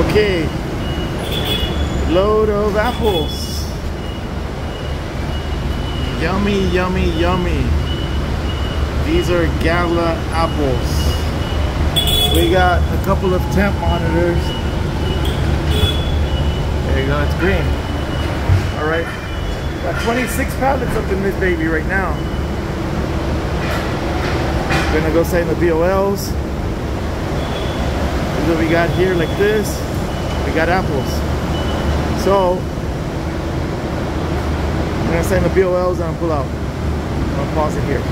Okay, load of apples. Yummy, yummy, yummy. These are Gala apples. We got a couple of temp monitors. There you go, it's green. All right, got 26 pallets up in this baby right now. Gonna go sign the BOLs. Is what we got here, like this. We got apples. So, I'm gonna sign the BOLs and pull out. I'm gonna pause it here.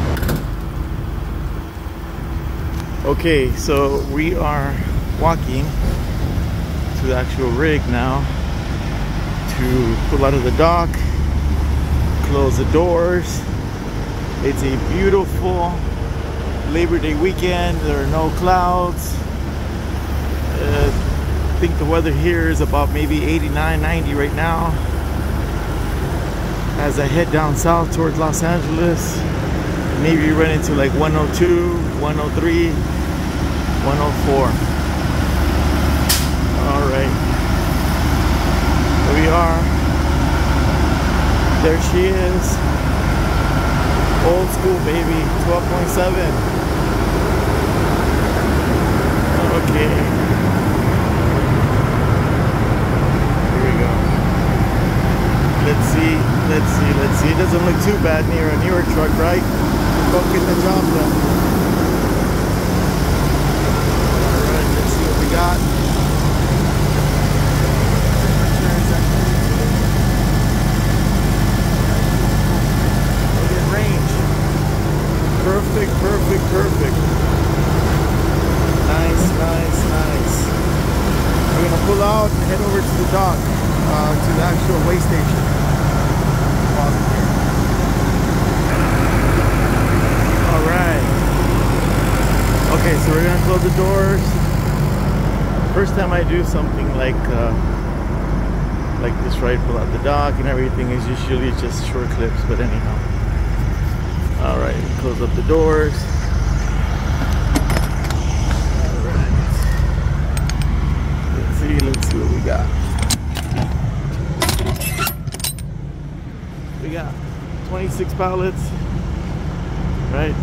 Okay, so we are walking to the actual rig now to pull out of the dock, close the doors. It's a beautiful Labor Day weekend. There are no clouds. Uh, think the weather here is about maybe 89, 90 right now. As I head down south towards Los Angeles, maybe run into like 102, 103, 104. All right. There we are. There she is. Old school baby, 12.7. Okay. Here we go. Let's see, let's see, let's see. It doesn't look too bad near a newer truck, right? Go get the job done. Alright, let's see what we got. Perfect, perfect, perfect. Nice, nice, nice. We're gonna pull out and head over to the dock, uh, to the actual weigh station. Pause it here. All right. Okay, so we're gonna close the doors. First time I do something like uh, like this, right? Pull out the dock and everything is usually just short clips, but anyhow. All right, close up the doors. all right Let's see, let's see what we got. We got 26 pallets, right?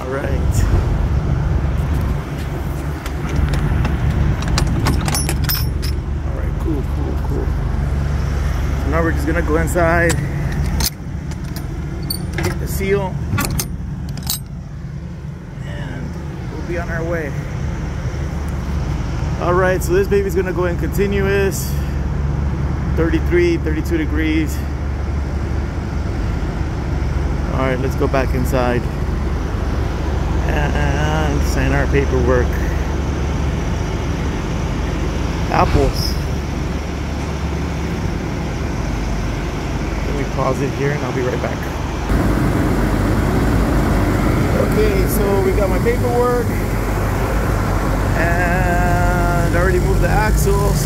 All right. All right, cool, cool, cool. So now we're just gonna go inside, get the seal, and we'll be on our way. All right, so this baby's gonna go in continuous, 33, 32 degrees. All right, let's go back inside and sign our paperwork. Apples. It here and I'll be right back. Okay, so we got my paperwork and I already moved the axles.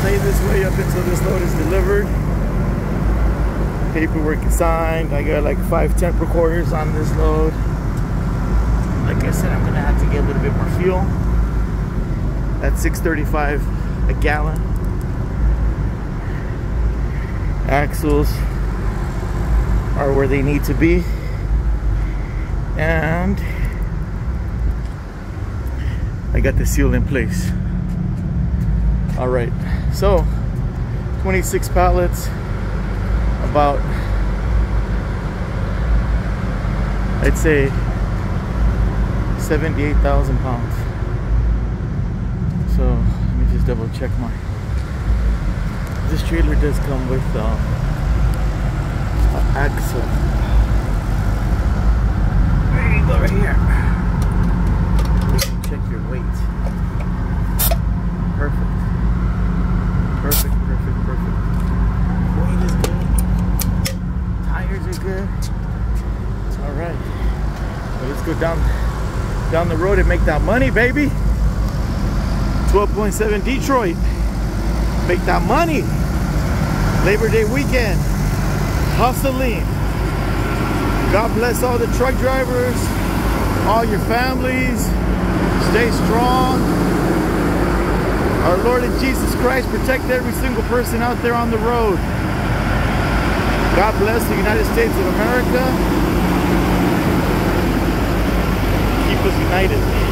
Stay this way up until this load is delivered. Paperwork is signed. I got like five temp recorders on this load. Like I said, I'm gonna have to get a little bit more fuel. At 6.35 a gallon. Axles are where they need to be. And I got the seal in place. All right, so 26 pallets, about I'd say 78,000 pounds. So let me just double check my. This trailer does come with um, an axle. There you go, right here. You can check your weight. Perfect. Perfect, perfect, perfect. Weight is good. Tires are good. All right. Well, let's go down down the road and make that money, baby. 12.7 Detroit. Make that money. Labor Day weekend. Hustling. God bless all the truck drivers, all your families. Stay strong. Our Lord and Jesus Christ protect every single person out there on the road. God bless the United States of America. Keep us united.